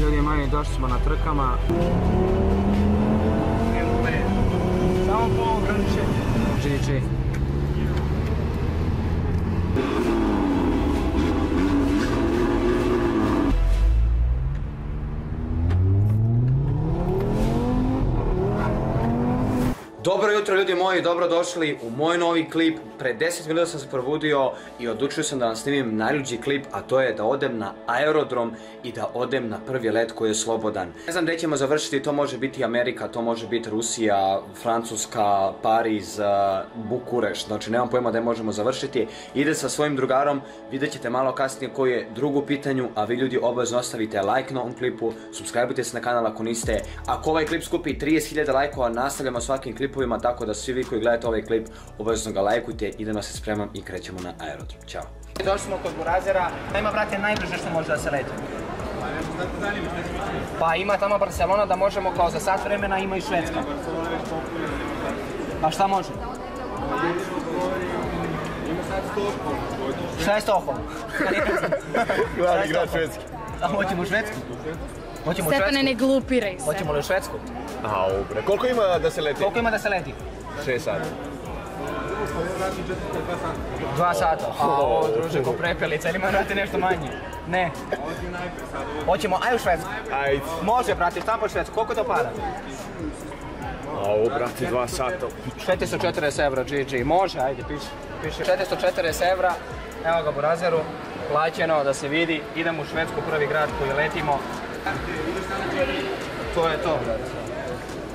Ljudi moji, došli smo na trkama. Samo po ograničenju. GG. Jutro ljudi moji, dobrodošli u moj novi klip. Pre 10 minuta sam se probudio i odlučio sam da vam snimim najluđi klip, a to je da odem na aerodrom i da odem na prvi let koji je slobodan. Ne znam gdje ćemo završiti, to može biti Amerika, to može biti Rusija, Francuska, Pariz, uh, Bukureš, znači nemam pojma da možemo završiti. Ide sa svojim drugarom, vidjet ćete malo kasnije koji je drug u pitanju, a vi ljudi obavezno ostavite like na ovom klipu, subscribeujte se na kanal ako niste. Ako ovaj klip skupi 30.000 lajkova, nastavljamo svakim klipovima, tako da svi vi koji gledate ovaj klip, obavezno ga lajkujte, idemo se spremam i krećemo na aerodrom. Ćao. Došli smo kod Burazera, ima brate najbliže što može da se leti. Pa ima tamo Barcelona da možemo kao za sat vremena ima i Švedska. Pa šta može? Šta je Stockholm? Glavni grad Švedski. A hoćemo u Švedsku? Hoćemo Stepane, Švedsku? ne glupiraj se. Hoćemo li u Švedsku? Au bre, koliko ima da se leti? Koliko ima da se leti? 6 sati. Dva sata. A ovo druže ko prepelica, ili ima brate nešto manje? Ne. Hoćemo, aj u Švedsku. Ajde. Može brate, tamo u Švedsku, koliko to para? Au brate, 2 sata. 440 evra, GG. Može, ajde, piši. Piši. 440 evra, evo ga Burazeru, plaćeno da se vidi. Idemo u Švedsku, prvi grad koji letimo. To je to, brate.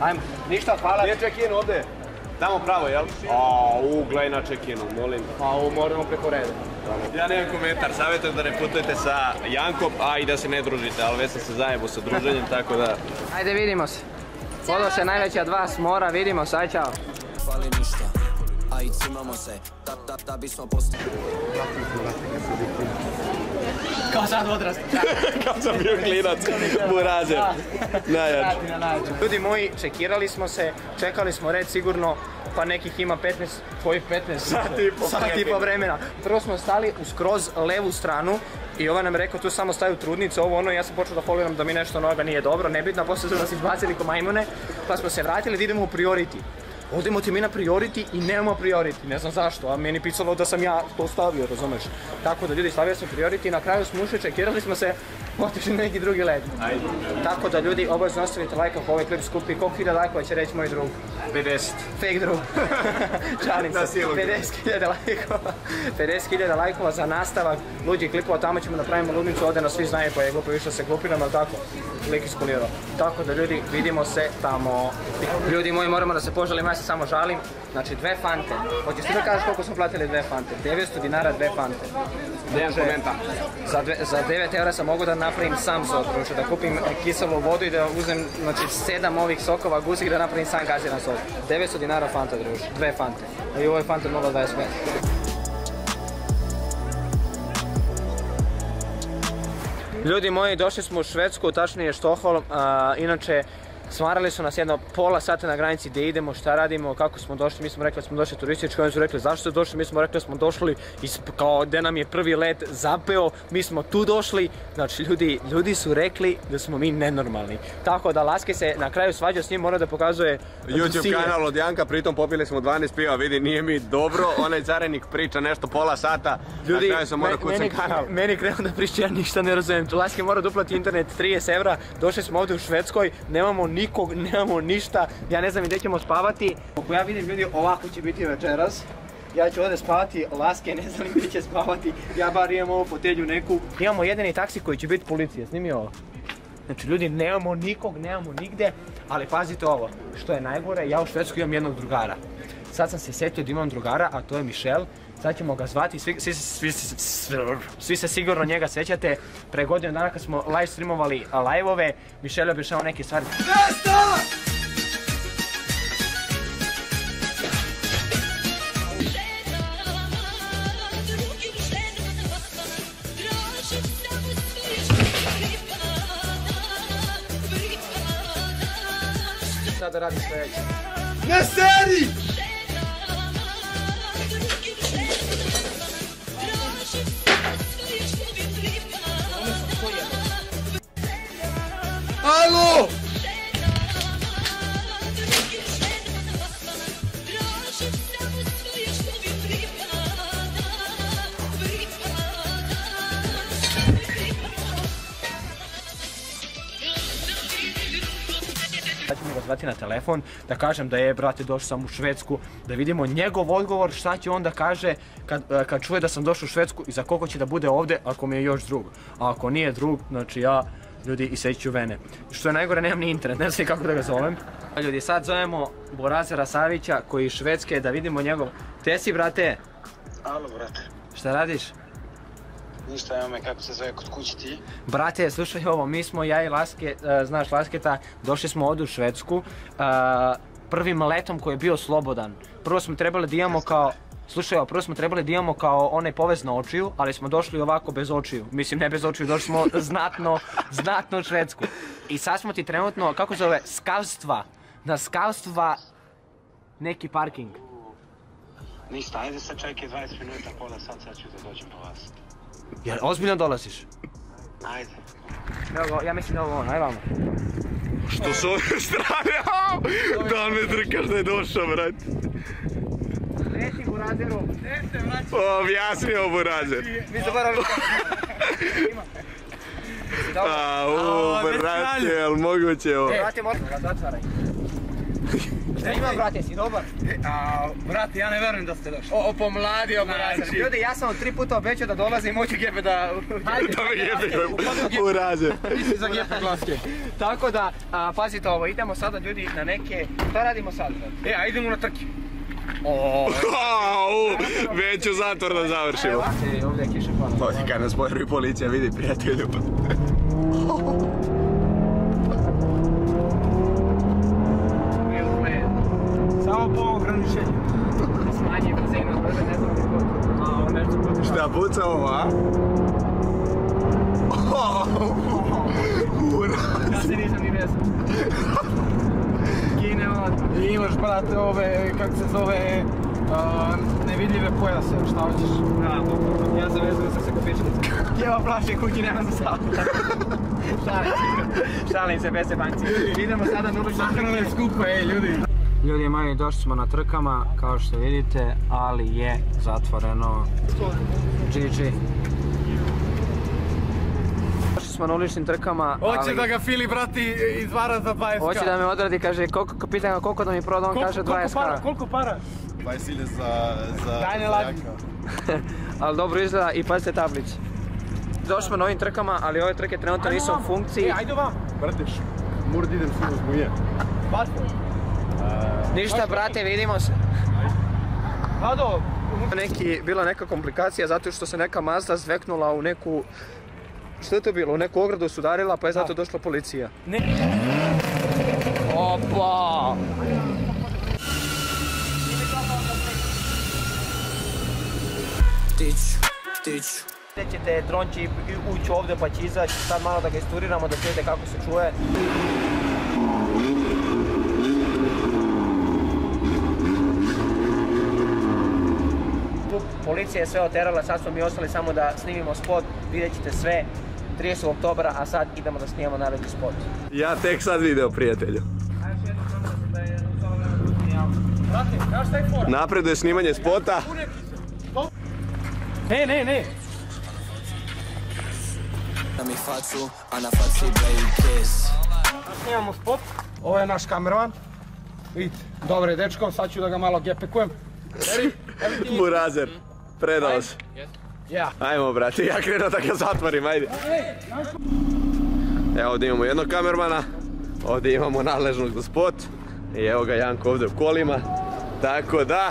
Ajmo, ništa, hvala. Gdje je check-in ovdje? Tamo pravo, jel? Au, gledaj na check-inu, molim. Pa ovo moramo preko reda. Ja nemam komentar, savjetujem da ne putujete sa Jankom, a i da se ne družite, ali već sam se zajebo sa druženjem, tako da... Ajde, vidimo se. Vodo se najveća dva smora, vidimo se, aj čao. fali ništa A i cimamo se, tap tap tap bismo postali Kao sad odrasli. Kao sam bio klinac, burazer. Najjači. Vrati na način. Ljudi moji, čekirali smo se, čekali smo red sigurno, pa nekih ima 15, kojih 15? Sat i po Sat i po vremena. Prvo smo stali u skroz levu stranu i ovaj nam je rekao tu samo staju trudnice, ovo ono, i ja sam počeo da foliram da mi nešto noga nije dobro, nebitno, poslije su nas izbacili ko majmune, pa smo se vratili da idemo u priority. Odemo ti mi na priority i nemamo priority, ne znam zašto, a meni pisalo da sam ja to stavio, razumeš? Tako da ljudi stavio sam priority i na kraju smo ušli, čekirali smo se, otišli na neki drugi led. Tako da ljudi obavezno ostavite like ako ovaj klip skupi, koliko hiljada lajkova će reći moj drug? 50. Fake drug. Šalim Na se. silu. 50.000 lajkova. 50.000 lajkova za nastavak luđih klipova, tamo ćemo da pravimo ludnicu, ovdje nas svi znaju pa je glupo više se glupiramo, ali tako? Lik iskulirao. Tako da ljudi, vidimo se tamo. Ljudi moji, moramo da se požalim, ja se samo žalim. Znači dve fante. Hoćeš ti da kažeš koliko smo platili dve fante? 900 dinara dve fante. Komentar. Za, dve, za 9 eura sam mogu da napravim sam sok, znači da kupim kiselu vodu i da uzem znači, 7 ovih sokova gusih da napravim sam gaziran sok. 900 dinara fanta, druže, dve fante. I ovo je fanta 0,25. Ljudi moji, došli smo u Švedsku, tačnije Štokholm, a, inače Smarali su nas jedno pola sata na granici gdje idemo, šta radimo, kako smo došli, mi smo rekli da smo došli turistički, oni su rekli zašto ste došli, mi smo rekli da smo došli iz, kao gdje nam je prvi let zapeo, mi smo tu došli, znači ljudi, ljudi su rekli da smo mi nenormalni. Tako da Laske se na kraju svađa s njim, mora da pokazuje YouTube sile. kanal od Janka, pritom popili smo 12 piva, vidi nije mi dobro, onaj carenik priča nešto pola sata, Ljudi, na kraju sam kucam meni, kanal. meni krenuo da priča, ja ništa ne razumijem. Laske mora duplati internet 30 evra, došli smo ovdje u Švedskoj, nemamo nikog, nemamo ništa, ja ne znam gdje ćemo spavati. Ako ja vidim ljudi, ovako će biti večeras. Ja ću ovdje spavati, Laske ne znam gdje će spavati, ja bar imam ovu fotelju neku. Imamo jedini taksi koji će biti policija, snimi ovo. Znači ljudi, nemamo nikog, nemamo nigde, ali pazite ovo, što je najgore, ja u Švedskoj imam jednog drugara. Sad sam se sjetio da imam drugara, a to je Michel. Sad ćemo ga zvati, svi, svi, svi, svi, se sigurno njega sjećate. Pre godinu dana kad smo live streamovali a, live-ove, Michel je objašnjavao neke stvari. Sada radi sljedeće. Ne seri! Telefon, da kažem da je, brate, došao sam u Švedsku, da vidimo njegov odgovor, šta će on da kaže kad, e, kad čuje da sam došao u Švedsku i za koliko će da bude ovdje ako mi je još drug. A ako nije drug, znači ja, ljudi, iseću vene. Što je najgore, nemam ni internet, ne znam kako da ga zovem. Ljudi, sad zovemo Borazera Savića koji je iz Švedske, da vidimo njegov... Te si, brate, Alo, brate. šta radiš? Ništa, evo me kako se zove kod kući ti. Brate, slušaj ovo, mi smo, ja i Laske, e, znaš Lasketa, došli smo ovdje u Švedsku, e, prvim letom koji je bio slobodan. Prvo smo trebali da imamo kao, slušaj ovo, prvo smo trebali da imamo kao onaj povez na očiju, ali smo došli ovako bez očiju. Mislim, ne bez očiju, došli smo znatno, znatno u Švedsku. I sad smo ti trenutno, kako zove, skavstva, na skavstva neki parking. Ništa, ajde sad čekaj 20 minuta, pola sat, sad ću da dođem po vas. Jer ozbiljno dolaziš? Ajde. Evo, ga, ja mislim da je ovo ono, aj vamo. Što s ove strane? Au! Da li me drkaš da je došao, brat? Reci Burazeru, Objasnio Burazer. mi zaboravili. Au, brate, jel moguće ovo? Brate, možemo ga zatvaraj. Šta ima, brate, si dobar? A, brate, ja ne verujem da ste došli. O, opomladio, brate. Ljudi, ja sam vam tri puta obećao da dolazim, hoću gebe da... Hajde, Da mi jebe, Burazer. Ti si za gepe glaske. Tako da, a, pazite ovo, idemo sada ljudi na neke... Šta radimo sad? E, a idemo na trke. Već u zatvor da završimo. Brate, ovdje je kiša pala. Pazi kad nas pojavi policija, vidi prijatelju. Bude. Šta puca ovo, a? Ja se nisam ni vezao. Kine odmah. I imaš, brate, ove, kako se zove, nevidljive pojase, šta hoćeš? Da, dobro. Ja sam vezao sam se kopičnica. Evo plaše kući, nema za sabu. Šalim se, šalim se, bez se banci. Idemo sada na uličnu Sahrano je skupo, ej, ljudi. Ljudi moji, došli smo na trkama, kao što vidite, ali je zatvoreno. GG. Došli smo na uličnim trkama, Hoće ali... da ga Fili, brati, izvara za 20k. Hoće da me odradi, kaže, koliko, pitan ga koliko da mi proda, on kaže 20 koliko para, koliko para? 20 ili za, za, Daj, ne laži. Ali dobro izgleda i pazite tablicu. Došli smo na ovim trkama, ali ove trke trenutno nisu u funkciji. E, ajde vam. Brate, š- moram da idem s njim zbuje. Ništa, brate, vidimo se. Vlado, Neki, bila neka komplikacija zato što se neka Mazda zveknula u neku... Što je to bilo? U neku ogradu su udarila pa je zato došla policija. Ne. Opa! Tiću, tiću Gdje ćete dronči ući ovdje pa će izaći, sad malo da ga isturiramo da čujete kako se čuje. Policija je sve oterala, sad smo mi ostali samo da snimimo spot, vidjet ćete sve 30. oktobra, a sad idemo da snimamo naredni spot. Ja tek sad video, prijatelju. Napreduje snimanje spota. Ne, ne, ne. Snimamo spot. Ovo je naš kameraman. Vidite, dobar je dečko, sad ću da ga malo gepekujem. Burazer, predao se. Ja. Ajmo, brate, ja krenuo da ga zatvorim, ajde. Evo ovdje imamo jednog kamermana, ovdje imamo nadležnog za spot i evo ga Janko ovdje u kolima. Tako da,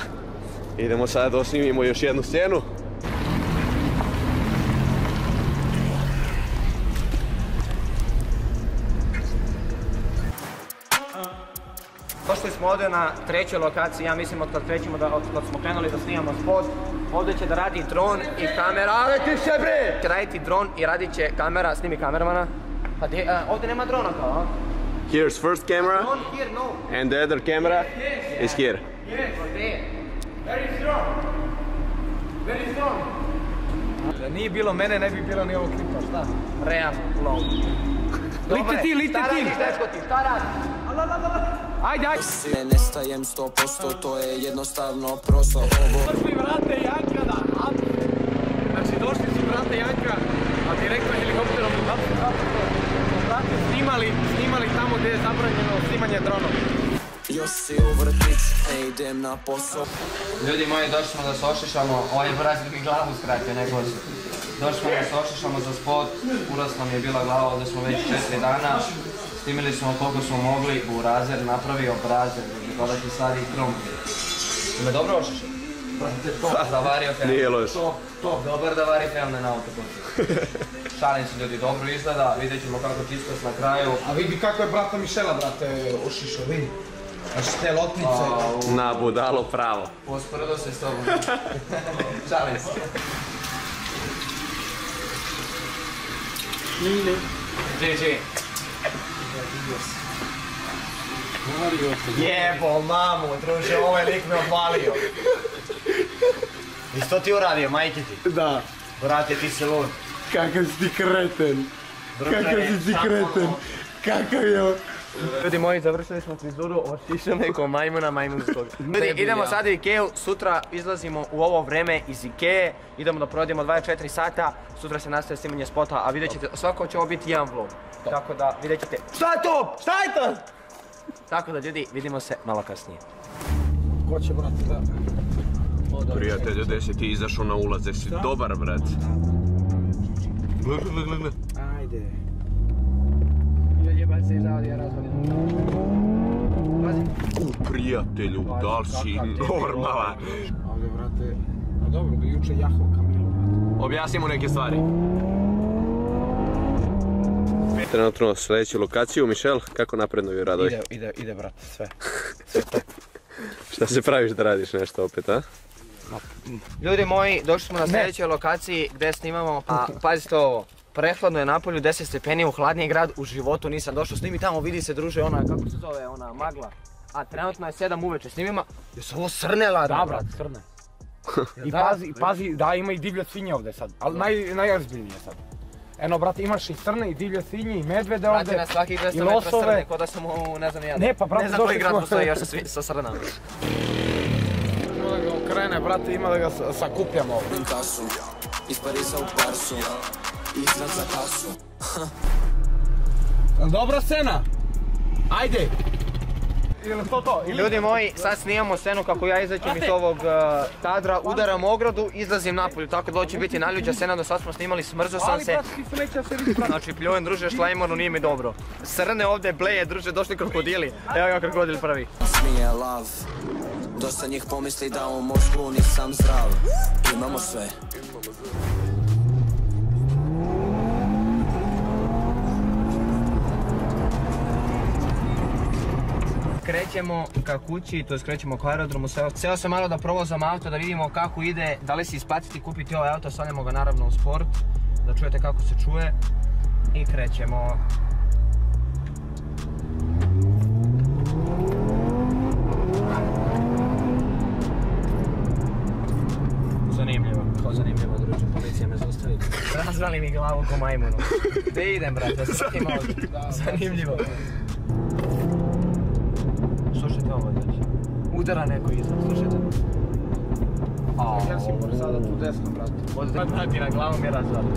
idemo sada da osnimimo još jednu scenu. Smo ovdje na trećoj lokaciji, ja mislim od kad krećemo da, od kad smo krenuli da snimamo spot. Ovdje će da radi dron i kamera, ale ti se bre! Će raditi dron i radit će kamera, snimi kameramana. Pa ovdje nema drona kao, a? Here's first camera Drone here, no. and the other camera is here. Gdje? Da nije bilo mene, ne bi bilo ni ovog klipa, šta? Real low. Lite ti, lite Šta ti. radiš, dečko ti, šta radiš? Ajde, ajde. Ne nestajem 100%, to je jednostavno prosto Ovo Došli vrate Janka da. Znači došli su vrate Janka, a direktno helikopterom smo vrate snimali, snimali tamo gdje je zabranjeno snimanje dronom. Još si u vrtić, ne idem na posao Ljudi moji, došli smo da se ošišamo, ovaj buraz bi mi glavu skratio, ne kosu. Došli smo da se ošišamo za spot, urasla mi je bila glava, ovdje smo već četiri dana. Snimili smo koliko smo mogli, burazer napravio brazer, kada ti stari krom. Me dobro? Zavario film. Nije loš. Top, top, dobar da vari film na autoputu. Šalim se ljudi, dobro izgleda, vidjet ćemo kako čistost na kraju. A vidi kako je brata Mišela, brate, ošišao, vidi. Znači te lotnice. Na budalo pravo. Posporedo se s tobom. Šalim se. GG. Jebo mamu, druže, ovaj lik me opalio. I što ti uradio, majke ti? Da, Brate, ti si lud. kakav si ti kreten. Kakav si ti kreten. Kakav je... Ljudi moji, završili smo frizuru, ošišao neko majmuna majmunskog. Ljudi, idemo sad u Ikeju, sutra izlazimo u ovo vreme iz Ikeje, idemo da provodimo 24 sata, sutra se nastaje snimanje spota, a vidjet ćete, svako će ovo biti jedan vlog. Tako da vidjet ćete, šta je to? Šta je to? Tako da ljudi, vidimo se malo kasnije. Ko će, brate, da... Prijatelju, gdje si ti izašao na ulaz, jesi dobar, brat. Gle, gle, gle, gle. Ajde. Jebać se i zavodi, ja razvodim. Pazi. U, prijatelju, da li si normalan? Ovdje, brate... A dobro, do juče jahao Kamilu, brate. Objasni mu neke stvari. Trenutno na sljedeću lokaciju, Mišel, kako napredno vi radovi? Ide, ide, ide, brate, sve. Šta se praviš da radiš nešto opet, a? Ljudi moji, došli smo na sljedećoj lokaciji gdje snimamo, a pazite ovo. Prehladno je napolju, 10 stepeni u hladniji grad, u životu nisam došao snimi tamo, vidi se druže ona, kako se zove, ona magla. A trenutno je 7 uveče, snimima, jesu ovo srnela Da, brate, crne. I pazi, i pazi, da, ima i divlje svinje ovdje sad, ali naj, najozbiljnije sad. Eno, brate, imaš i crne i divlje svinje i medvede Brate, ovdje. na svakih i 200 metra losove. srne, ko da sam u, ne znam ja. Ne, pa, brate, Ne znam koji grad postoji još sa, sa srnama. Ima da ga okrene, brate, ima da ga sa- sakupljamo ovdje. Iz Pariza u Parsu Islam za kasu Dobra scena? Ajde! Ili to to? Ili... Ljudi moji, sad snimamo scenu kako ja izađem iz ovog uh, kadra, udaram ogradu, izlazim napolju, tako da ovo će biti najljuđa scena, do sad smo snimali, smrzao sam Ali, se. Znači pljujem druže šlajmanu, nije mi dobro. Srne ovdje bleje, druže, došli krokodili. Evo ga krokodil prvi. Smije lav Dosta njih pomisli da u mozgu nisam zdrav Imamo sve Krećemo ka kući, to krećemo ka aerodromu, seo, sam malo da provozam auto, da vidimo kako ide, da li se isplatiti kupiti ovaj auto, stavljamo ga naravno u sport, da čujete kako se čuje i krećemo. Zanimljivo, kao zanimljivo druže, policija me zaustavi. Razvali mi glavu ko majmunu. Gdje idem brate, svakim auto. Zanimljivo. Udara neko iza, slušajte. Helsingborg sada tu desno, brate. Od brati na glavu mi razvali.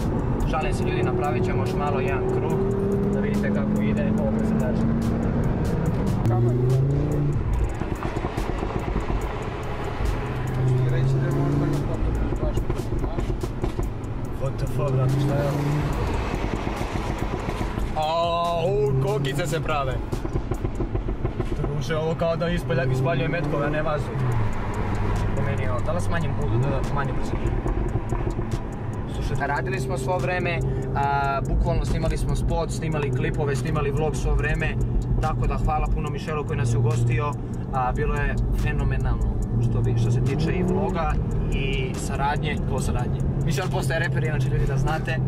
Šalim se ljudi, napravit ćemo još malo jedan krug. Da vidite kako ide ovo presadače. Kamer. Ti reći da možda ga potopiš baš, znaš? What the fuck, brate, šta je ovo? Au, kokice se prave. Druže, ovo kao da ispaljuje metkove, a ne vazu. Po meni je ovo. Da li smanjim budu, da smanjim brzinu? Slušajte, radili smo svo vreme, a, bukvalno snimali smo spot, snimali klipove, snimali vlog svo vreme. Tako da hvala puno Mišelu koji nas je ugostio, a, bilo je fenomenalno što, bi, što se tiče i vloga i saradnje, ko saradnje. Mišel postaje reper, inače ljudi da znate,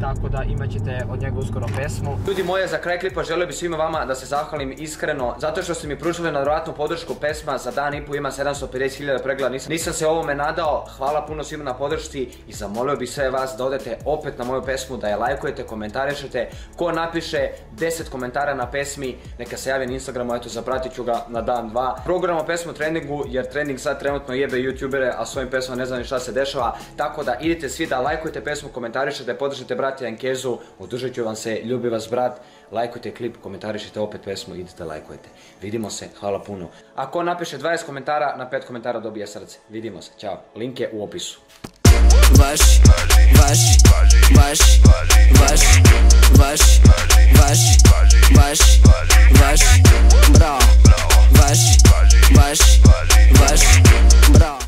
tako da imat ćete od njega uskoro pesmu. Ljudi moje, za kraj klipa želio bi svima vama da se zahvalim iskreno zato što ste mi pružili nevjerojatnu podršku pesma za dan i po ima 750.000 pregleda. Nisam, nisam se ovome nadao. Hvala puno svima na podršci i zamolio bih sve vas da odete opet na moju pesmu, da je lajkujete, komentarišete. Ko napiše 10 komentara na pesmi, neka se javi na Instagramu, eto zapratit ću ga na dan dva. Programamo pesmu treningu jer trening sad trenutno jebe youtubere, a s ovim pesmama ne znam ni šta se dešava. Tako da idite svi da lajkujete pesmu, komentarišete, podržite pratili Ankezu, održat ću vam se, ljubi vas brat, lajkujte klip, komentarišite opet pesmu, idite lajkujte. Vidimo se, hvala puno. Ako napiše 20 komentara, na 5 komentara dobije srce. Vidimo se, čao. Link je u opisu. Vaši, vaši, vaši, vaši, vaši, vaši, vaši, vaši, bravo. Vaši, vaši, vaši, bravo.